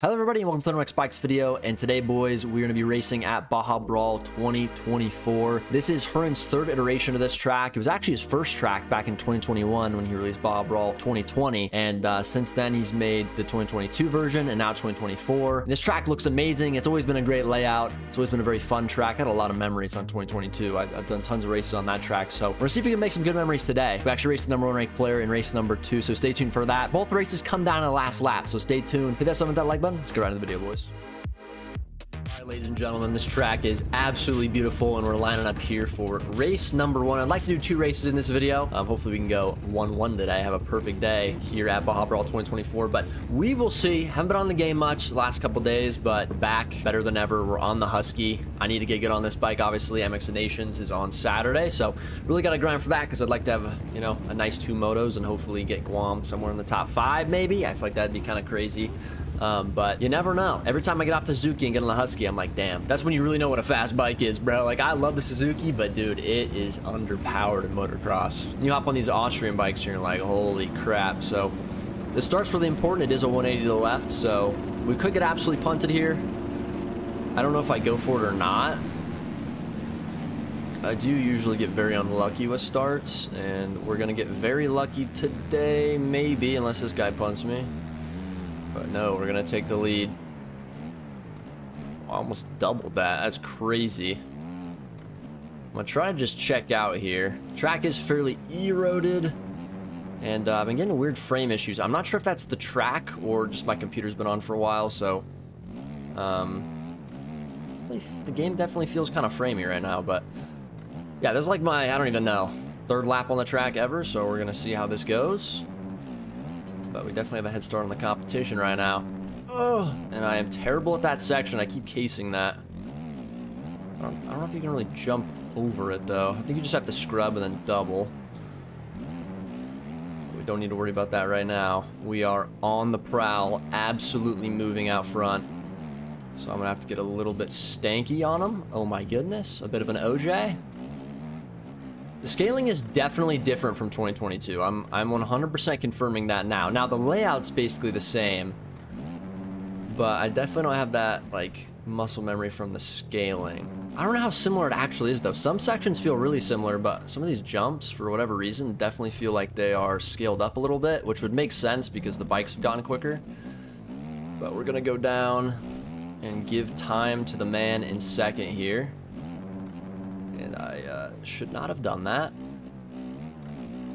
Hello everybody and welcome to another MX Bikes video and today boys we're going to be racing at Baja Brawl 2024. This is Herrn's third iteration of this track. It was actually his first track back in 2021 when he released Baja Brawl 2020 and uh, since then he's made the 2022 version and now 2024. And this track looks amazing. It's always been a great layout. It's always been a very fun track. I had a lot of memories on 2022. I've, I've done tons of races on that track so we're going to see if we can make some good memories today. We actually raced the number one ranked player in race number two so stay tuned for that. Both races come down in the last lap so stay tuned. Hit that that like button Let's get right into the video, boys. All right, ladies and gentlemen, this track is absolutely beautiful, and we're lining up here for race number one. I'd like to do two races in this video. Um, hopefully, we can go 1-1 today. Have a perfect day here at Baja Brawl 2024, but we will see. Haven't been on the game much the last couple days, but back better than ever. We're on the Husky. I need to get good on this bike. Obviously, MX Nations is on Saturday, so really got to grind for that because I'd like to have, you know, a nice two motos and hopefully get Guam somewhere in the top five, maybe. I feel like that'd be kind of crazy. Um, but you never know. Every time I get off the Suzuki and get on the Husky, I'm like, damn, that's when you really know what a fast bike is, bro. Like, I love the Suzuki, but dude, it is underpowered in motocross. You hop on these Austrian bikes and you're like, holy crap. So the start's really important. It is a 180 to the left, so we could get absolutely punted here. I don't know if I go for it or not. I do usually get very unlucky with starts, and we're going to get very lucky today, maybe, unless this guy punts me. But no, we're to take the lead. Almost doubled that. That's crazy. I'm to try to just check out here. Track is fairly eroded. And uh, I've been getting weird frame issues. I'm not sure if that's the track or just my computer's been on for a while, so... Um, the game definitely feels kind of framey right now, but... Yeah, this is like my, I don't even know, third lap on the track ever, so we're to see how this goes but we definitely have a head start on the competition right now. Oh, and I am terrible at that section. I keep casing that. I don't, I don't know if you can really jump over it, though. I think you just have to scrub and then double. We don't need to worry about that right now. We are on the prowl, absolutely moving out front. So I'm going to have to get a little bit stanky on them. Oh my goodness, a bit of an OJ. The scaling is definitely different from 2022. I'm I'm 100% confirming that now. Now the layout's basically the same, but I definitely don't have that like muscle memory from the scaling. I don't know how similar it actually is though. Some sections feel really similar, but some of these jumps, for whatever reason, definitely feel like they are scaled up a little bit, which would make sense because the bikes have gotten quicker. But we're gonna go down and give time to the man in second here. And I uh, should not have done that.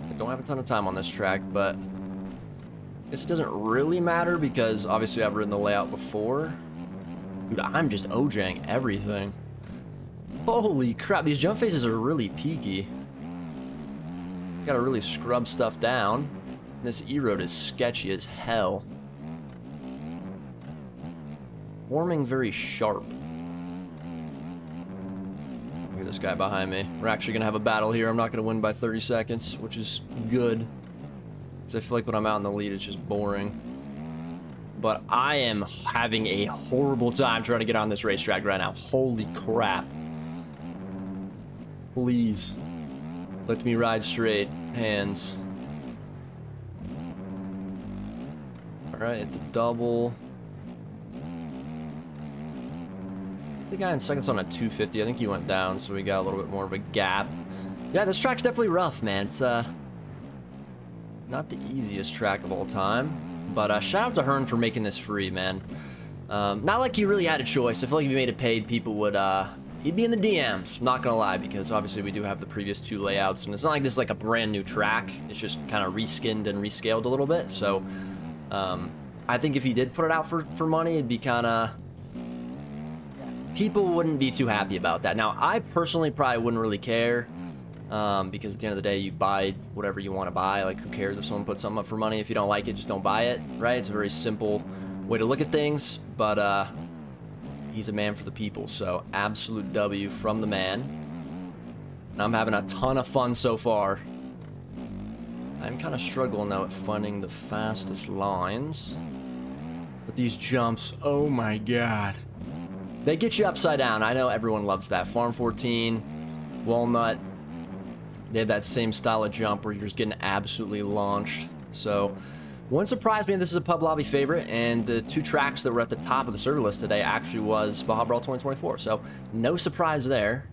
I don't have a ton of time on this track, but I guess it doesn't really matter because obviously I've ridden the layout before. Dude, I'm just OJing everything. Holy crap, these jump faces are really peaky. Gotta really scrub stuff down. This E-road is sketchy as hell. Forming very sharp this guy behind me. We're actually going to have a battle here. I'm not going to win by 30 seconds, which is good. Because I feel like when I'm out in the lead, it's just boring. But I am having a horrible time trying to get on this racetrack right now. Holy crap. Please. Let me ride straight. Hands. Alright, the double. The guy in second's on a 250. I think he went down, so we got a little bit more of a gap. Yeah, this track's definitely rough, man. It's uh, not the easiest track of all time. But uh, shout out to Herrn for making this free, man. Um, not like he really had a choice. I feel like if he made it paid, people would, uh, he'd be in the DMs. Not gonna lie, because obviously we do have the previous two layouts, and it's not like this is like a brand new track. It's just kind of reskinned and rescaled a little bit. So, um, I think if he did put it out for, for money, it'd be kind of people wouldn't be too happy about that. Now, I personally probably wouldn't really care um, because at the end of the day, you buy whatever you want to buy. Like, who cares if someone puts something up for money? If you don't like it, just don't buy it, right? It's a very simple way to look at things, but uh, he's a man for the people, so absolute W from the man. And I'm having a ton of fun so far. I'm kind of struggling, though, at finding the fastest lines. But these jumps, oh my god. They get you upside down. I know everyone loves that. Farm 14, Walnut, they have that same style of jump where you're just getting absolutely launched. So Wouldn't surprise me if this is a pub lobby favorite, and the two tracks that were at the top of the server list today actually was Baja Brawl 2024, so no surprise there.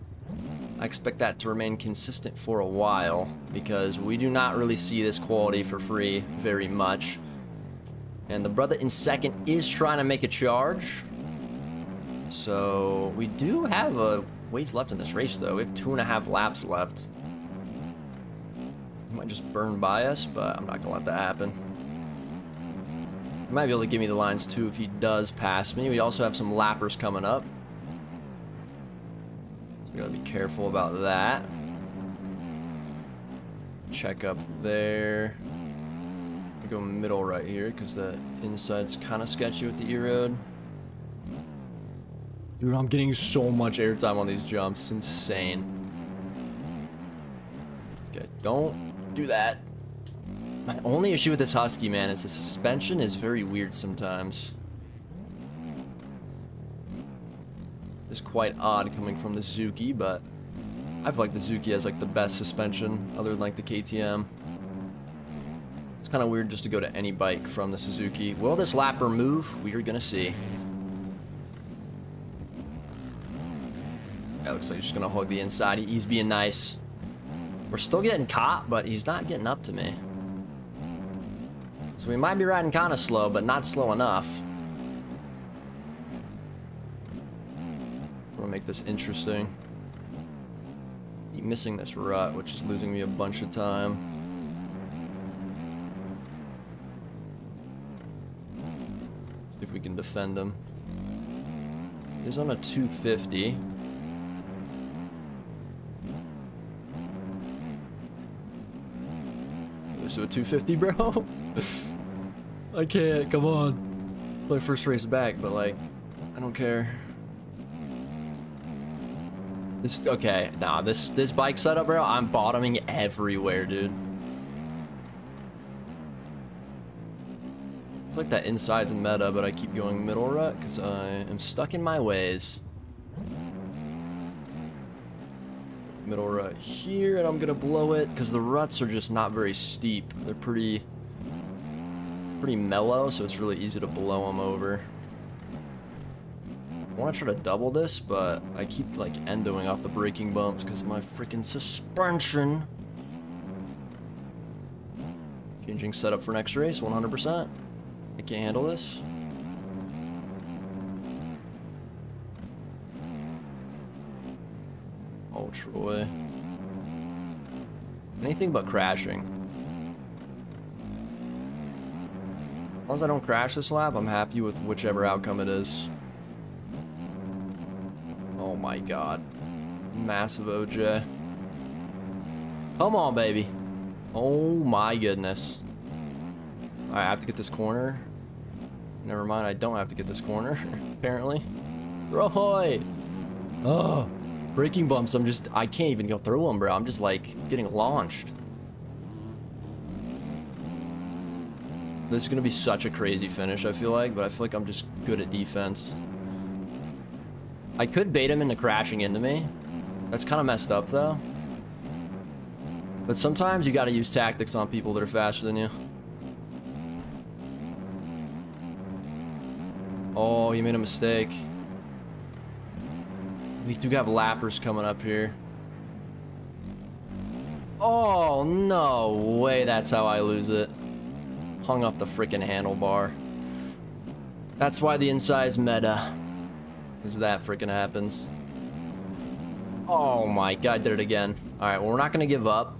I expect that to remain consistent for a while, because we do not really see this quality for free very much. And the brother in second is trying to make a charge. So we do have a ways left in this race, though. We have two and a half laps left. He might just burn by us, but I'm not going to let that happen. He might be able to give me the lines, too, if he does pass me. We also have some lappers coming up. So we got to be careful about that. Check up there. Go middle right here, because the inside's kind of sketchy with the E-Road. Dude, I'm getting so much airtime on these jumps. Insane. Okay, don't do that. My only issue with this Husky, man, is the suspension is very weird sometimes. It's quite odd coming from the Suzuki, but I've like the Suzuki has like the best suspension other than like the KTM. It's kind of weird just to go to any bike from the Suzuki. Will this lapper move? We are gonna see. That looks like he's just gonna hug the inside. He's being nice. We're still getting caught, but he's not getting up to me. So we might be riding kind of slow, but not slow enough. We'll make this interesting. Keep missing this rut, which is losing me a bunch of time. If we can defend him. He's on a 250. To a 250, bro. I can't. Come on. My first race back, but like, I don't care. This okay. Nah, this this bike setup, bro. I'm bottoming everywhere, dude. It's like that inside's meta, but I keep going middle rut because I am stuck in my ways. Middle rut here, and I'm gonna blow it because the ruts are just not very steep. They're pretty, pretty mellow, so it's really easy to blow them over. I want to try to double this, but I keep like endoing off the braking bumps because of my freaking suspension. Changing setup for next race, 100%. I can't handle this. Troy. Anything but crashing. As long as I don't crash this lap, I'm happy with whichever outcome it is. Oh my god. Massive OJ. Come on, baby. Oh my goodness. I have to get this corner. Never mind, I don't have to get this corner, apparently. Roy! Oh. Braking bumps, I'm just, I can't even go through them, bro. I'm just like getting launched. This is going to be such a crazy finish, I feel like, but I feel like I'm just good at defense. I could bait him into crashing into me. That's kind of messed up, though. But sometimes you got to use tactics on people that are faster than you. Oh, you made a mistake. We do have lappers coming up here. Oh, no way that's how I lose it. Hung up the freaking handlebar. That's why the inside's meta. Because that freaking happens. Oh my god, did it again. Alright, well, we're not going to give up.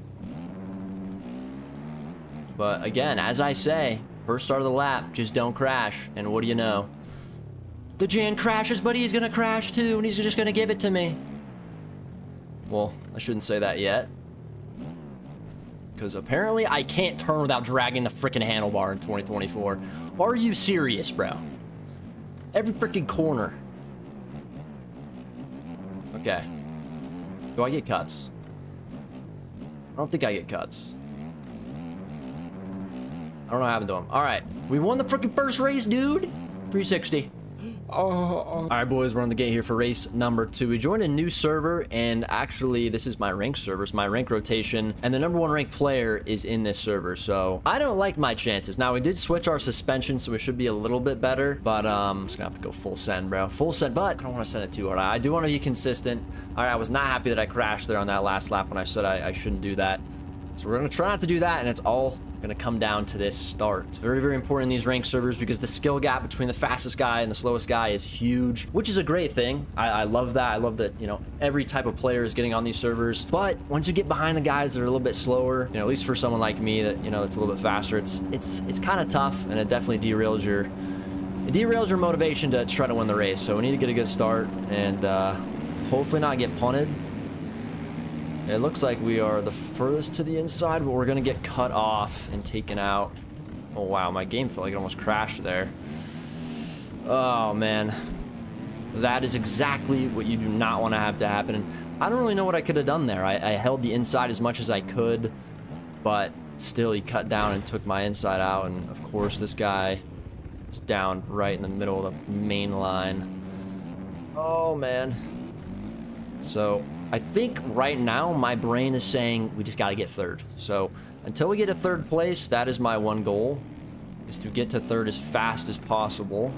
But again, as I say, first start of the lap, just don't crash. And what do you know? The Jan crashes, but he's gonna crash too, and he's just gonna give it to me. Well, I shouldn't say that yet. Because apparently I can't turn without dragging the freaking handlebar in 2024. Are you serious, bro? Every freaking corner. Okay. Do I get cuts? I don't think I get cuts. I don't know what happened to him. All right. We won the freaking first race, dude. 360. All right, boys, we're on the gate here for race number two. We joined a new server, and actually, this is my rank server. It's my rank rotation, and the number one ranked player is in this server, so I don't like my chances. Now, we did switch our suspension, so we should be a little bit better, but um, I'm just gonna have to go full send, bro. Full send, but I don't want to send it too hard. I do want to be consistent. All right, I was not happy that I crashed there on that last lap when I said I, I shouldn't do that. So we're gonna try not to do that, and it's all gonna come down to this start. It's very, very important in these rank servers because the skill gap between the fastest guy and the slowest guy is huge, which is a great thing. I, I love that. I love that, you know, every type of player is getting on these servers. But once you get behind the guys that are a little bit slower, you know, at least for someone like me that, you know, it's a little bit faster, it's it's it's kind of tough and it definitely derails your it derails your motivation to try to win the race. So we need to get a good start and uh, hopefully not get punted. It looks like we are the furthest to the inside, but we're to get cut off and taken out. Oh, wow. My game felt like it almost crashed there. Oh, man. That is exactly what you do not want to have to happen. And I don't really know what I could have done there. I, I held the inside as much as I could, but still he cut down and took my inside out. And, of course, this guy is down right in the middle of the main line. Oh, man. So I think right now my brain is saying we just got to get third. So until we get to third place, that is my one goal, is to get to third as fast as possible.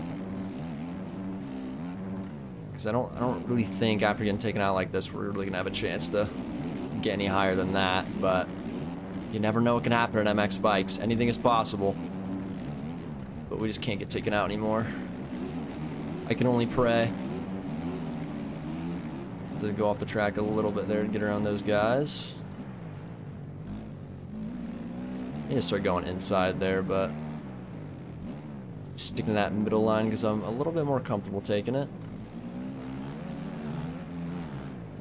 Because I don't, I don't really think after getting taken out like this, we're really gonna have a chance to get any higher than that. But you never know what can happen at MX bikes. Anything is possible. But we just can't get taken out anymore. I can only pray to go off the track a little bit there to get around those guys. Need to start going inside there, but sticking to that middle line because I'm a little bit more comfortable taking it.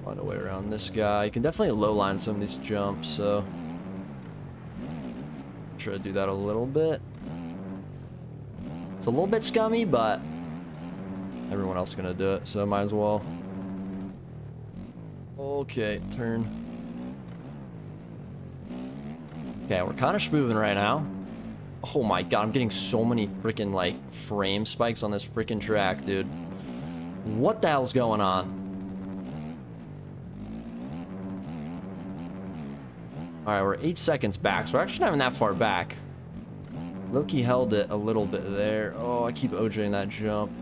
Find a way around this guy. You can definitely low line some of these jumps, so try to do that a little bit. It's a little bit scummy, but everyone else is gonna do it, so might as well. Okay, turn. Okay, we're kind of moving right now. Oh my god, I'm getting so many freaking, like, frame spikes on this freaking track, dude. What the hell's going on? Alright, we're eight seconds back, so we're actually not even that far back. Loki held it a little bit there. Oh, I keep OJing that jump.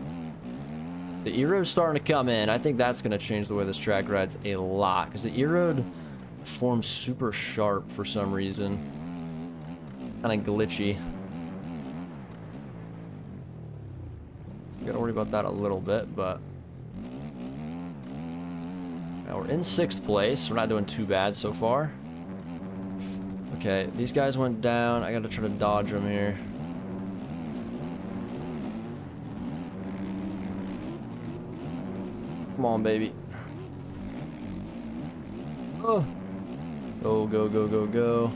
The E-Road's starting to come in. I think that's going to change the way this track rides a lot. Because the E-Road forms super sharp for some reason. Kind of glitchy. Got to worry about that a little bit, but... Now we're in sixth place. We're not doing too bad so far. Okay, these guys went down. I got to try to dodge them here. Come on, baby. Oh. Go, go, go, go, go.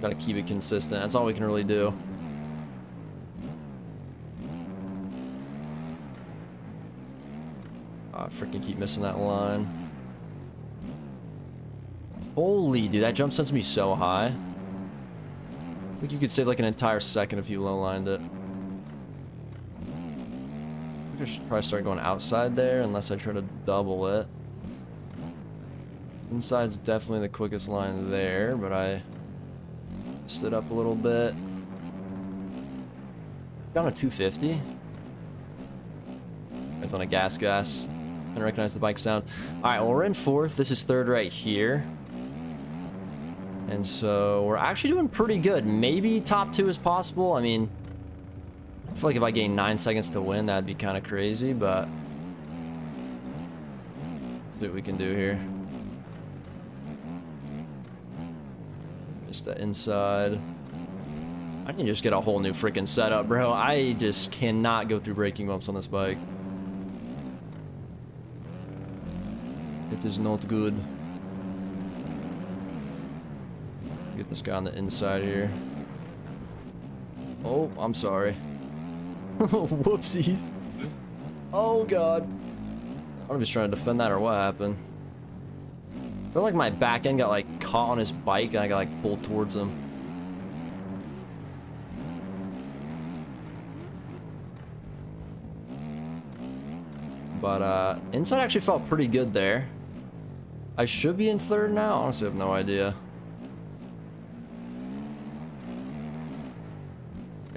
Gotta keep it consistent. That's all we can really do. I freaking keep missing that line. Holy, dude, that jump sends me so high. I think you could save like an entire second if you low-lined it. I, I should probably start going outside there unless I try to double it. Inside's definitely the quickest line there, but I stood up a little bit. It's down to 250. It's on a gas gas. I recognize the bike sound. Alright, well we're in fourth. This is third right here. And so we're actually doing pretty good. Maybe top two is possible. I mean, I feel like if I gain nine seconds to win, that'd be kind of crazy, but let's see what we can do here. Just the inside. I can just get a whole new freaking setup, bro. I just cannot go through braking bumps on this bike. It is not good. Get this guy on the inside here. Oh, I'm sorry. Whoopsies. Oh, God. I don't know if he's trying to defend that or what happened. I feel like my back end got, like, caught on his bike and I got, like, pulled towards him. But, uh, inside actually felt pretty good there. I should be in third now. Honestly, I have no idea.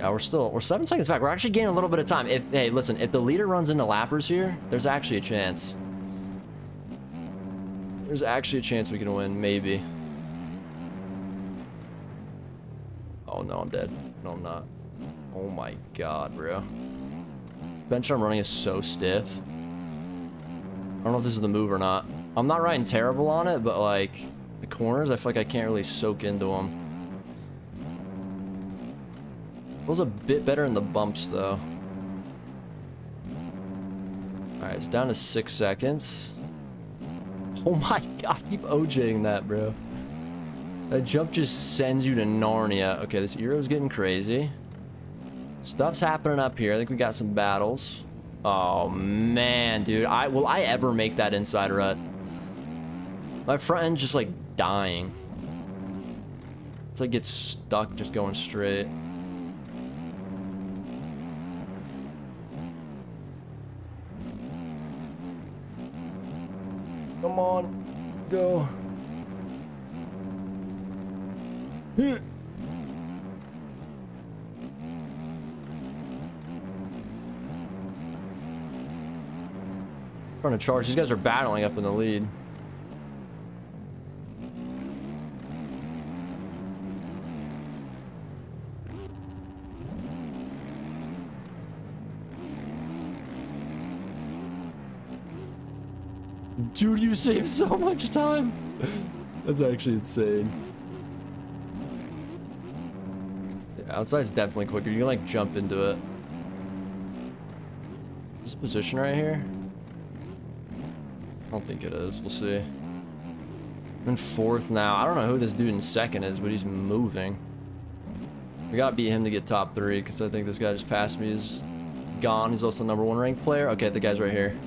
Yeah, we're still, we're seven seconds back. We're actually gaining a little bit of time. If, hey, listen, if the leader runs into lappers here, there's actually a chance. There's actually a chance we can win, maybe. Oh, no, I'm dead. No, I'm not. Oh my god, bro. Bench I'm running is so stiff. I don't know if this is the move or not. I'm not riding terrible on it, but like the corners, I feel like I can't really soak into them. Feels a bit better in the bumps though. Alright, it's down to six seconds. Oh my god, I keep OJing that, bro. That jump just sends you to Narnia. Okay, this Eero's getting crazy. Stuff's happening up here. I think we got some battles. Oh, man, dude. I Will I ever make that inside rut? My front end's just, like, dying. It's like it's stuck just going straight. Come on. Go. Trying to charge. These guys are battling up in the lead. Dude, you save so much time. That's actually insane. Yeah, outside's definitely quicker. You can like jump into it. This position right here? I don't think it is. We'll see. I'm in fourth now. I don't know who this dude in second is, but he's moving. We gotta beat him to get top three, because I think this guy just passed me. He's gone. He's also number one ranked player. Okay, the guy's right here.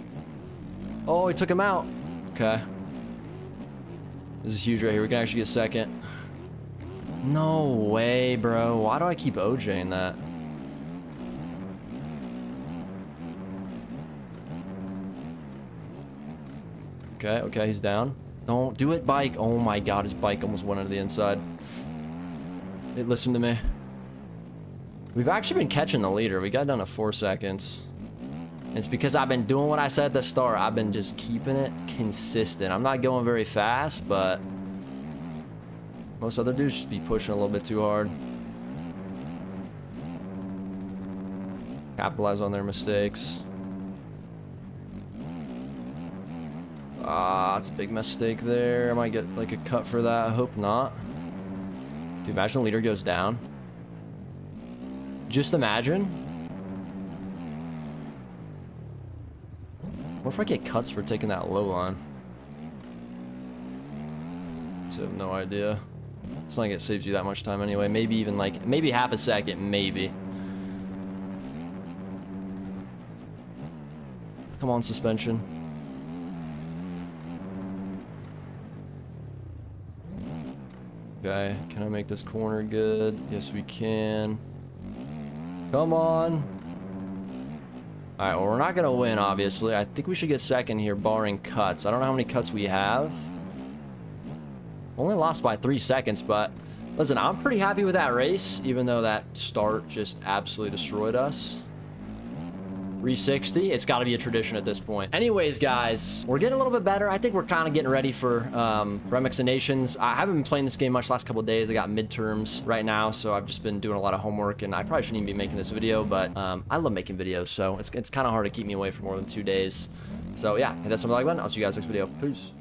Oh, he took him out. Okay. This is huge right here. We can actually get second. No way, bro. Why do I keep OJing that? Okay, okay, he's down. Don't do it, bike. Oh my god, his bike almost went into the inside. Listen to me. We've actually been catching the leader. We got down to four seconds. It's because I've been doing what I said at the start. I've been just keeping it consistent. I'm not going very fast, but most other dudes just be pushing a little bit too hard. Capitalize on their mistakes. Ah, it's a big mistake there. I might get like a cut for that. I hope not. Dude, imagine the leader goes down. Just imagine. What if I get cuts for taking that low line? I have no idea. It's not like it saves you that much time anyway. Maybe even like, maybe half a second, maybe. Come on, suspension. Okay, can I make this corner good? Yes, we can. Come on. Alright, well, we're not going to win, obviously. I think we should get second here, barring cuts. I don't know how many cuts we have. Only lost by three seconds, but... Listen, I'm pretty happy with that race, even though that start just absolutely destroyed us. 360. It's got to be a tradition at this point. Anyways, guys, we're getting a little bit better. I think we're kind of getting ready for, um, for MX Nations. I haven't been playing this game much last couple days. I got midterms right now, so I've just been doing a lot of homework, and I probably shouldn't even be making this video, but um, I love making videos, so it's, it's kind of hard to keep me away for more than two days. So yeah, hit that something like button. I'll see you guys next video. Peace.